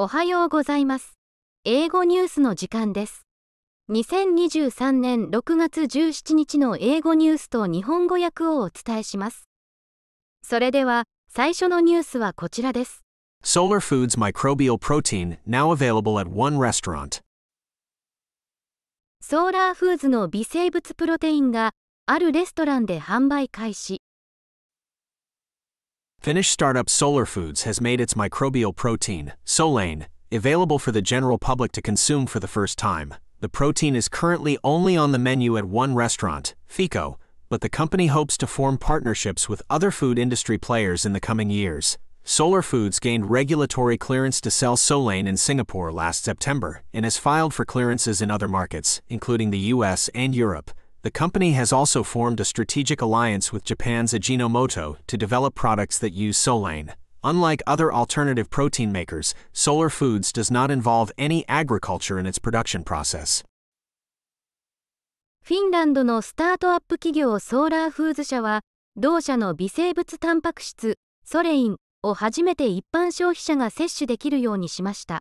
おはようございます。英語ニュースの時間です。2023年6月17日の英語ニュースと日本語訳をお伝えします。それでは、最初のニュースはこちらです。Solar Foods Microbial Protein now available at one restaurant. ソーラーフーズの微生物プロテインがあるレストランで販売開始。Finnish startup Solar Foods has made its microbial protein, Solane, available for the general public to consume for the first time. The protein is currently only on the menu at one restaurant, Fico, but the company hopes to form partnerships with other food industry players in the coming years. Solar Foods gained regulatory clearance to sell Solane in Singapore last September and has filed for clearances in other markets, including the US and Europe The company has also formed a strategic alliance with Japan's Ajinomoto to develop products that use Solane. Unlike other alternative protein makers, Solar Foods does not involve any agriculture in its production process. フィンランドのスタートアップ企業ソーラーフーズ社は、同社の微生物タンパク質、ソレインを初めて一般消費者が摂取できるようにしました。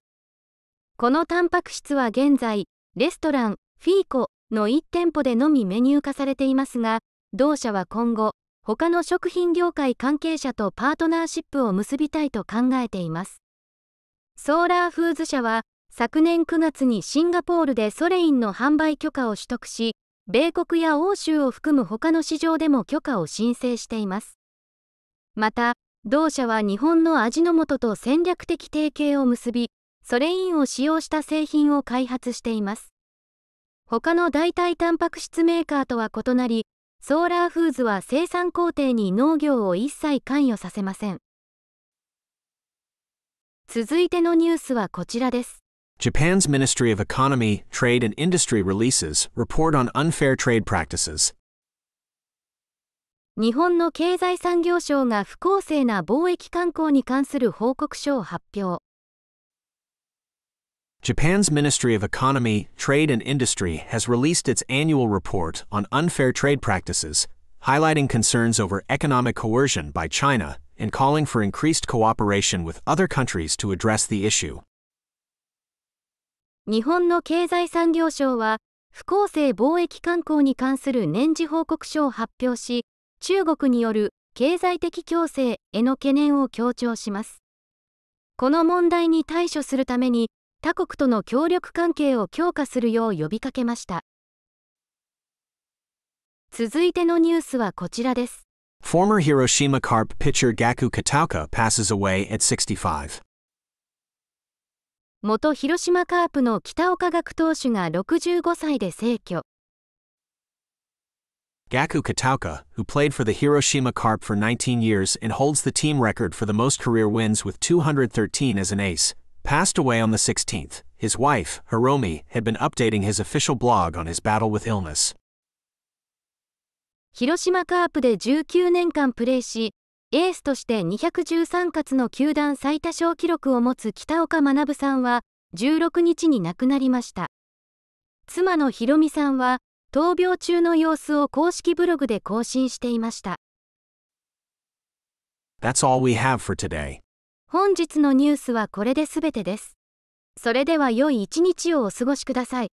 このタンパク質は現在、レストラン、フィーコ の1店舗でのみメニュー化されていますが、同社は今後、他の食品業界関係者とパートナーシップを結びたいと考えています。ソーラーフーズ社は、昨年9月にシンガポールでソレインの販売許可を取得し、米国や欧州を含む他の市場でも許可を申請しています。また、同社は日本の味の素と戦略的提携を結び、ソレインを使用した製品を開発しています。他の代替タンパク質メーカーとは異なり、ソーラーフーズは生産工程に農業を一切関与させません。続いてのニュースはこちらです。Japan's Ministry of Economy, Trade and Industry releases report on unfair trade practices. 日本の経済産業省が不公正な貿易慣行に関する報告書を発表。Japan's Ministry of Economy, Trade and Industry has released its annual report on unfair trade practices, highlighting concerns over economic coercion by China and calling for increased cooperation with other countries to address the issue. 日本の経済産業省は、不公正貿易慣行に関する年次報告書を発表し、中国による経済的強制への懸念を強調します。この問題に対処するために、 他国との協力関係を強化するよう呼びかけました。続いてのニュースはこちらです。Former Hiroshima carp pitcher Gaku Kataoka passes away at 65. 元広島カープの北岡学投手が65歳で逝去。Gaku Kataoka, who played for the Hiroshima Carp for 19 years and holds the team record for the most career wins with 213 as an ace, passed away on the 16th. His wife, Hiromi, had been updating his official blog on his battle with illness. 広島カープで19年間プレーし、エースとして213勝の球団最多勝記録を持つ北岡学さんは16日に亡くなりました。妻のひろみさんは闘病中の様子を公式ブログで更新していました。That's all we have for today. 本日のニュースはこれで全てです。それでは良い一日をお過ごしください。